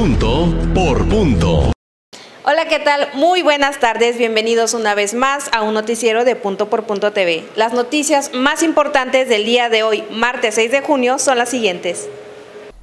Punto por punto. Hola, ¿qué tal? Muy buenas tardes, bienvenidos una vez más a un noticiero de Punto por Punto TV. Las noticias más importantes del día de hoy, martes 6 de junio, son las siguientes.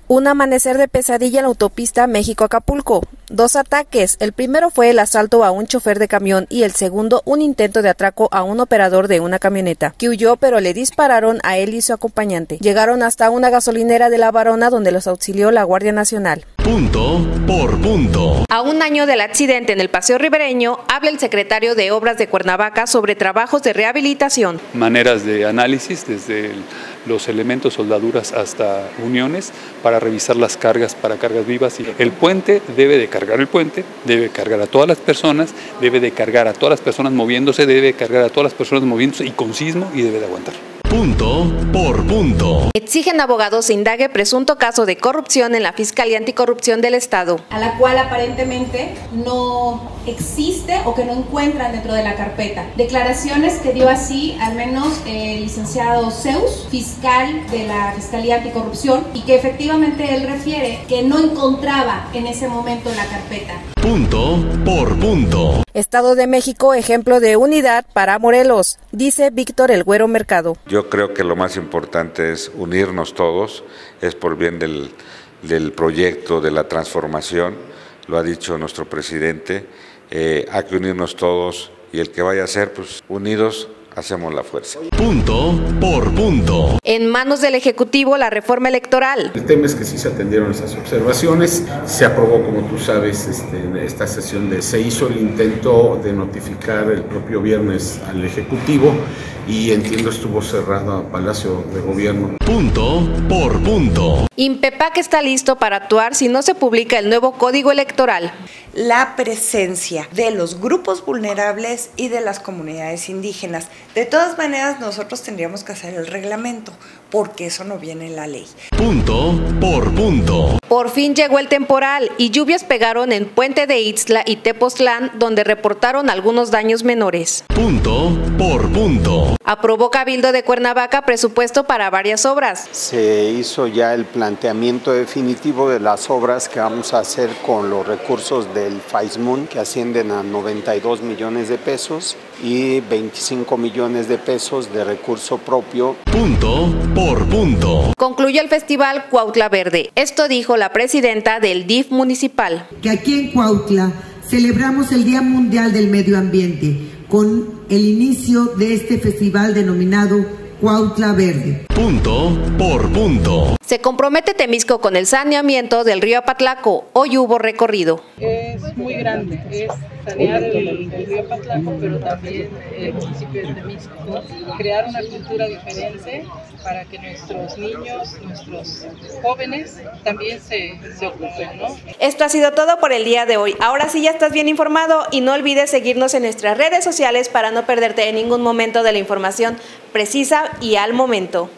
Un amanecer de pesadilla en la autopista México-Acapulco. Dos ataques. El primero fue el asalto a un chofer de camión y el segundo un intento de atraco a un operador de una camioneta, que huyó pero le dispararon a él y su acompañante. Llegaron hasta una gasolinera de La Varona donde los auxilió la Guardia Nacional. Punto por punto. A un año del accidente en el Paseo Ribereño, habla el secretario de Obras de Cuernavaca sobre trabajos de rehabilitación. Maneras de análisis desde los elementos soldaduras hasta uniones para revisar las cargas para cargas vivas. El puente debe de cargar el puente, debe cargar a todas las personas, debe de cargar a todas las personas moviéndose, debe cargar a todas las personas moviéndose y con sismo y debe de aguantar. Punto por punto. Exigen abogados se indague presunto caso de corrupción en la Fiscalía Anticorrupción del Estado. A la cual aparentemente no existe o que no encuentran dentro de la carpeta. Declaraciones que dio así al menos el licenciado Zeus, fiscal de la Fiscalía Anticorrupción, y que efectivamente él refiere que no encontraba en ese momento la carpeta. Punto por punto. Estado de México, ejemplo de unidad para Morelos, dice Víctor El Güero Mercado. Yo creo que lo más importante es unirnos todos, es por bien del, del proyecto, de la transformación, lo ha dicho nuestro presidente, eh, hay que unirnos todos y el que vaya a ser, pues unidos hacemos la fuerza. Punto por punto. En manos del Ejecutivo la reforma electoral. El tema es que sí se atendieron esas observaciones, se aprobó, como tú sabes, este, en esta sesión de, se hizo el intento de notificar el propio viernes al Ejecutivo y entiendo estuvo cerrado a Palacio de Gobierno. Punto por punto. INPEPAC está listo para actuar si no se publica el nuevo código electoral. La presencia de los grupos vulnerables y de las comunidades indígenas. De todas maneras, nosotros tendríamos que hacer el reglamento, porque eso no viene en la ley. Punto por punto. Por fin llegó el temporal y lluvias pegaron en Puente de Itzla y Tepoztlán, donde reportaron algunos daños menores. Punto por punto. Aprobó Cabildo de Cuernavaca presupuesto para varias obras. Se hizo ya el planteamiento definitivo de las obras que vamos a hacer con los recursos del FAISMUN, que ascienden a 92 millones de pesos y 25 millones de pesos de recurso propio. Punto por punto. Concluyó el festival Cuautla Verde. Esto dijo la presidenta del DIF municipal. Que aquí en Cuautla celebramos el Día Mundial del Medio Ambiente con el inicio de este festival denominado Cuautla Verde. Punto por punto. Se compromete Temisco con el saneamiento del río Apatlaco. Hoy hubo recorrido. Es muy grande, es sanear el, río Apatlaco, pero también el municipio de Temisco. Crear una cultura diferente para que nuestros niños, nuestros jóvenes también se, se ocupen, ¿no? Esto ha sido todo por el día de hoy. Ahora sí ya estás bien informado y no olvides seguirnos en nuestras redes sociales para no perderte en ningún momento de la información precisa y al momento.